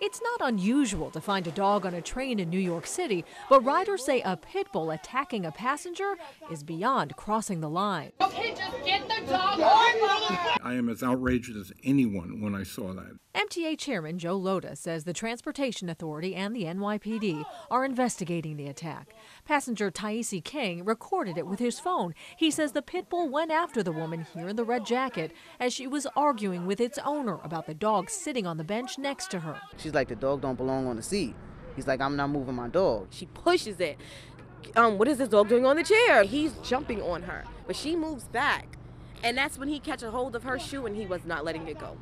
It's not unusual to find a dog on a train in New York City, but riders say a pit bull attacking a passenger is beyond crossing the line. Okay, just get the dog I am as outraged as anyone when I saw that. MTA Chairman Joe Lhota says the Transportation Authority and the NYPD are investigating the attack. Passenger Taisi King recorded it with his phone. He says the pit bull went after the woman here in the red jacket as she was arguing with its owner about the dog sitting on the bench next to her. She's like, the dog don't belong on the seat. He's like, I'm not moving my dog. She pushes it. Um, what is this dog doing on the chair? He's jumping on her, but she moves back. And that's when he catches hold of her shoe and he was not letting it go.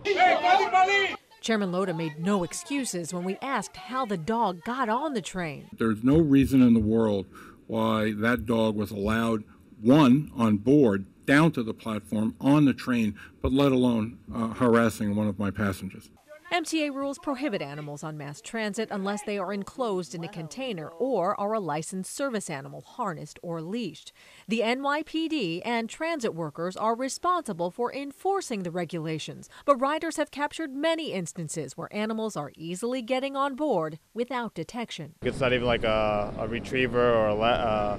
Chairman Lhota made no excuses when we asked how the dog got on the train. There's no reason in the world why that dog was allowed, one, on board, down to the platform, on the train, but let alone uh, harassing one of my passengers. MTA rules prohibit animals on mass transit unless they are enclosed in a container or are a licensed service animal, harnessed or leashed. The NYPD and transit workers are responsible for enforcing the regulations, but riders have captured many instances where animals are easily getting on board without detection. It's not even like a, a retriever or a uh,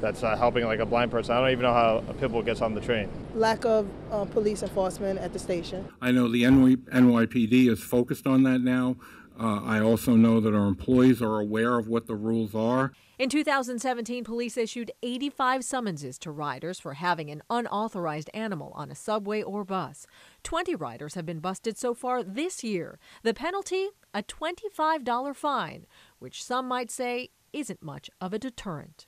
that's uh, helping like a blind person. I don't even know how a pit bull gets on the train. lack of uh, police enforcement at the station. I know the NY- NYPD is focused on that now. Uh, I also know that our employees are aware of what the rules are. In 2017, police issued 85 summonses to riders for having an unauthorized animal on a subway or bus. 20 riders have been busted so far this year. The penalty? A $25 fine, which some might say isn't much of a deterrent.